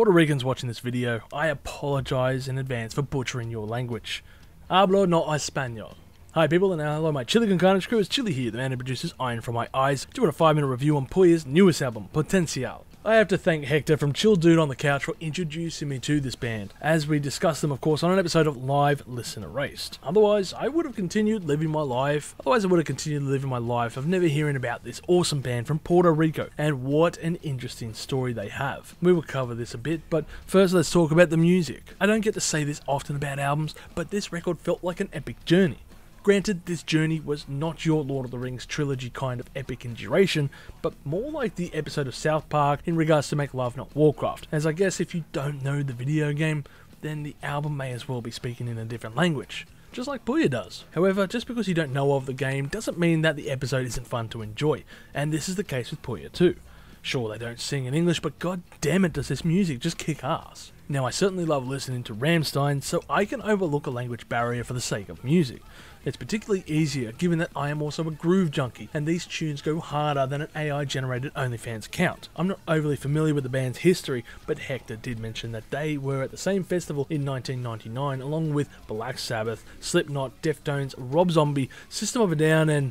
Puerto Ricans watching this video, I apologize in advance for butchering your language. Hablo no español. Hi people and hello my Chili con Carnage crew, it's Chili here, the man who produces Iron from My Eyes, doing a 5 minute review on Puya's newest album, Potencial. I have to thank Hector from Chill Dude on the Couch for introducing me to this band, as we discussed them of course on an episode of Live Listen Erased. Otherwise, I would have continued living my life, otherwise I would have continued living my life of never hearing about this awesome band from Puerto Rico, and what an interesting story they have. We will cover this a bit, but first let's talk about the music. I don't get to say this often about albums, but this record felt like an epic journey. Granted, this journey was not your Lord of the Rings trilogy kind of epic in duration, but more like the episode of South Park in regards to Make Love Not Warcraft, as I guess if you don't know the video game, then the album may as well be speaking in a different language. Just like Puya does. However, just because you don't know of the game doesn't mean that the episode isn't fun to enjoy, and this is the case with Puya too. Sure, they don't sing in English, but god damn it does this music just kick ass. Now, I certainly love listening to Rammstein, so I can overlook a language barrier for the sake of music. It's particularly easier given that I am also a groove junkie, and these tunes go harder than an AI generated OnlyFans account. I'm not overly familiar with the band's history, but Hector did mention that they were at the same festival in 1999 along with Black Sabbath, Slipknot, Deftones, Rob Zombie, System of a Down, and.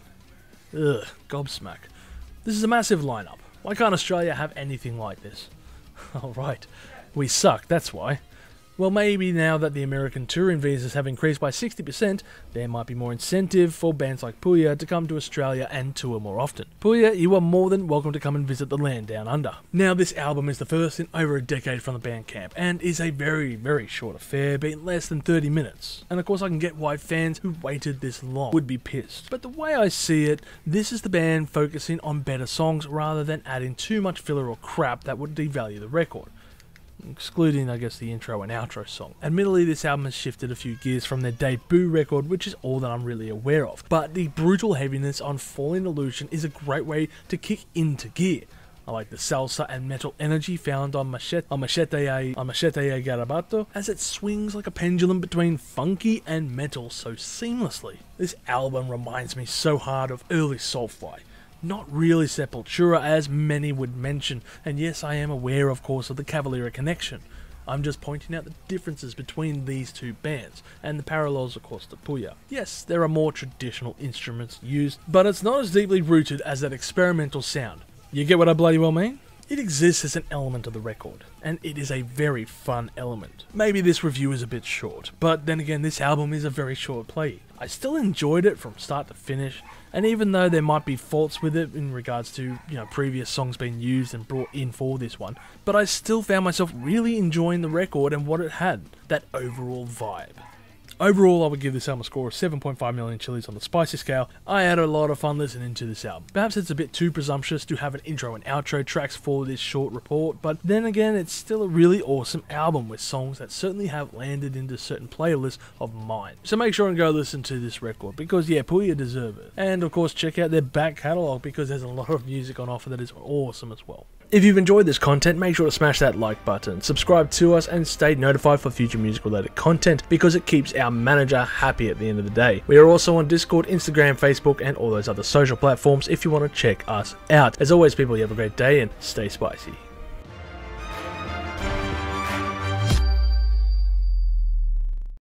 Ugh, Godsmack. This is a massive lineup. Why can't Australia have anything like this? Alright, we suck, that's why. Well, maybe now that the American touring visas have increased by 60%, there might be more incentive for bands like Puya to come to Australia and tour more often. Puya, you are more than welcome to come and visit the land down under. Now, this album is the first in over a decade from the band camp, and is a very, very short affair, being less than 30 minutes. And of course, I can get why fans who waited this long would be pissed. But the way I see it, this is the band focusing on better songs rather than adding too much filler or crap that would devalue the record excluding, I guess, the intro and outro song. Admittedly, this album has shifted a few gears from their debut record, which is all that I'm really aware of, but the brutal heaviness on Falling Illusion is a great way to kick into gear. I like the salsa and metal energy found on Machete, on Machete, on Machete Garabato, as it swings like a pendulum between funky and metal so seamlessly. This album reminds me so hard of early Soulfly, not really Sepultura as many would mention, and yes, I am aware, of course, of the Cavalera connection. I'm just pointing out the differences between these two bands, and the parallels, of course, to Puya. Yes, there are more traditional instruments used, but it's not as deeply rooted as that experimental sound. You get what I bloody well mean? It exists as an element of the record, and it is a very fun element. Maybe this review is a bit short, but then again, this album is a very short play. I still enjoyed it from start to finish, and even though there might be faults with it in regards to, you know, previous songs being used and brought in for this one, but I still found myself really enjoying the record and what it had, that overall vibe. Overall, I would give this album a score of 7.5 million chilies on the spicy scale. I had a lot of fun listening to this album. Perhaps it's a bit too presumptuous to have an intro and outro tracks for this short report, but then again, it's still a really awesome album with songs that certainly have landed into certain playlists of mine. So make sure and go listen to this record because yeah, Puya deserve it. And of course, check out their back catalogue because there's a lot of music on offer that is awesome as well. If you've enjoyed this content, make sure to smash that like button, subscribe to us, and stay notified for future music related content because it keeps our manager happy at the end of the day. We are also on Discord, Instagram, Facebook, and all those other social platforms if you want to check us out. As always, people, you have a great day and stay spicy.